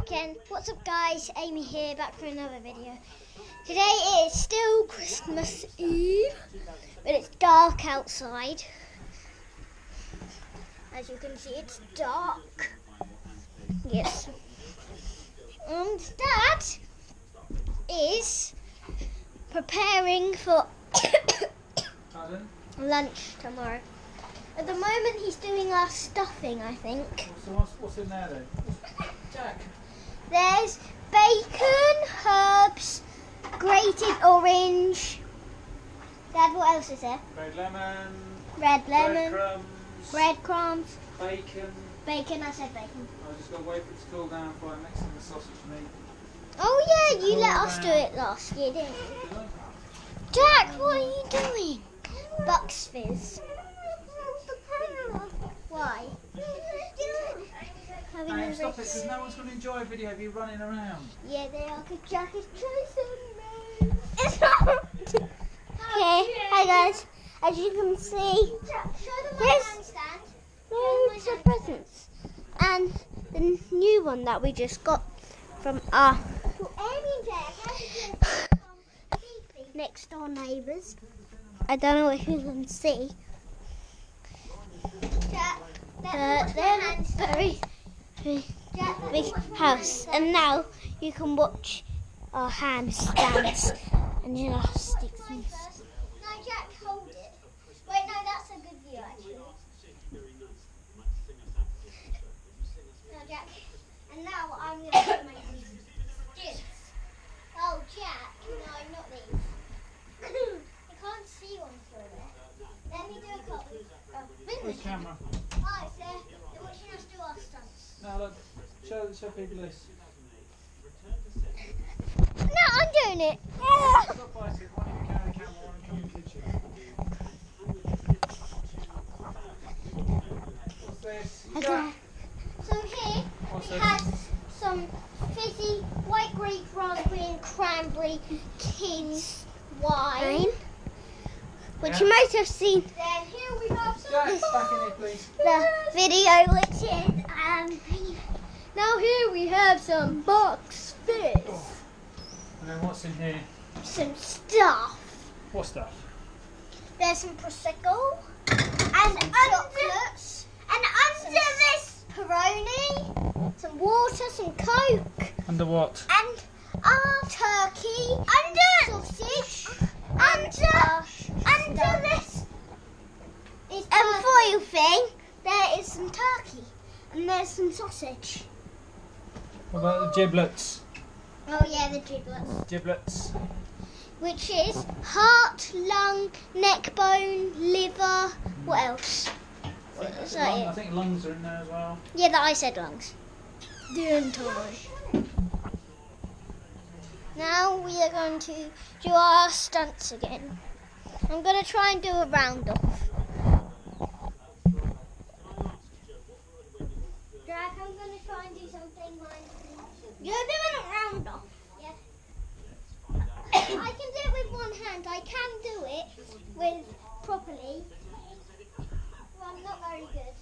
Again, what's up guys? Aimee here, back for another video. Today is still Christmas Eve, but it's dark outside. As you can see, it's dark. Yes. And Dad is preparing for lunch tomorrow. At the moment, he's doing our stuffing, I think. So what's, what's in there then? Jack. There's bacon, herbs, grated orange. Dad, what else is there? Red lemon. Red lemon, Breadcrumbs. breadcrumbs, Bacon. bacon. I said bacon. I just got to wait for it to cool down before I mix in the sausage meat. Oh yeah, you let Cool us do it last year, didn't you? Jack, what are you doing? Bucks fizz. Why? Having Hey, a stop it, race. because no one's going to enjoy a video of you running around. Yeah, they are. Cause Jack is chasing me. It's not. okay, hi guys. As you can see, there's loads of presents, and the new one that we just got from our next door neighbours. I don't know if you can see. Uh, they're very, very big house, and now you can watch our hands dance, and gymnastics. And stuff. No, Jack, hold it. Wait, no, that's a good view, actually. No, Jack. And now I'm going to make these sticks. Oh, Jack. No, not these. I can't see one through there. Let me do a couple. Oh, Where's the camera? oh, it's there. They're watching us do our stunts. Now look, show, show people this. No, I'm doing it. Stop by, sit. One of you carry the camera, one come in the kitchen. What's this? Okay. So here What's we this? have some fizzy white grape, raspberry, and cranberry kids wine. Which Yeah. you might have seen Then here we have some Jack, back in here, please. the video, which is. Now here we have some Bucks fizz, And then what's in here? some stuff. What stuff? There's some prosecco, and chocolates. and under this Peroni, some water, some coke, Under what? and our turkey, under sausage, under under this It's um, foil thing. There is some turkey, and there's some sausage. What about the giblets? Oh yeah, the giblets. Giblets. Which is heart, lung, neck bone, liver. What else? What is that Lung- it? I think lungs are in there as well. Yeah, that I said lungs. The entire. Now we are going to do our stunts again. I'm going to try and do a round off. Jack, I'm going to try and do something like You're doing a round off. I can do it with one hand. I can do it with properly. Well, I'm not very good.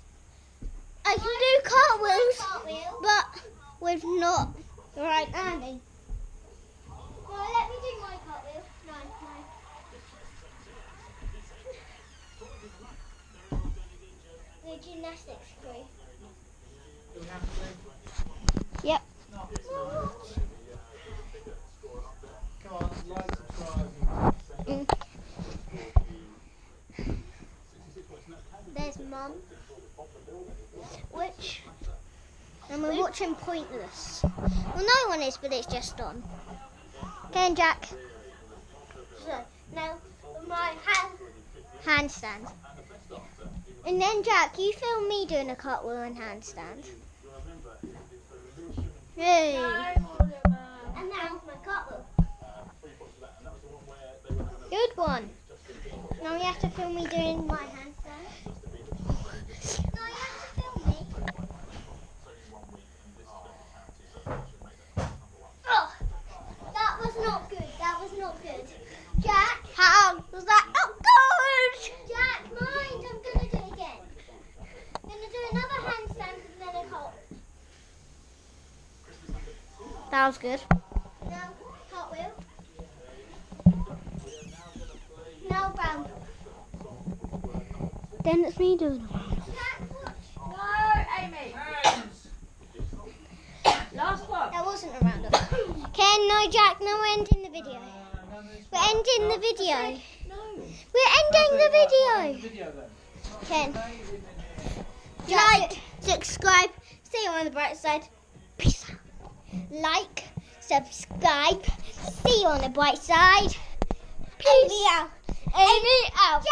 I can do cartwheels, Cartwheel. but with not the right handing. No, let me do my cartwheel. No, no. The gymnastics crew. Do we have to? Yep. There's mum. Which? And we're watching Pointless. Well, no one is, but it's just on. Okay, and Jack. So, now my hand. Handstand. And then Jack, you film me doing a cartwheel and handstand. Hey. And now my cartwheel. Good one. Now you have to film me doing my handstand. No, you have to film me. Oh, that was not good. That was not good. Jack, How was that? Oh, good! Jack, mind. I'm gonna do it again. I'm gonna do another handstand and then a cart. That was good. Now, cartwheel. Now, brown. Then it's me doing it. No, Aimee. Last one. That wasn't a round of Okay, no, Jack, no, we're ending the video. We're ending the video. No. We're ending the video. Video then. Ken, Like, subscribe, see you on the bright side. Peace out. Like, subscribe. See you on the bright side. Peace. Aimee out. Aimee out.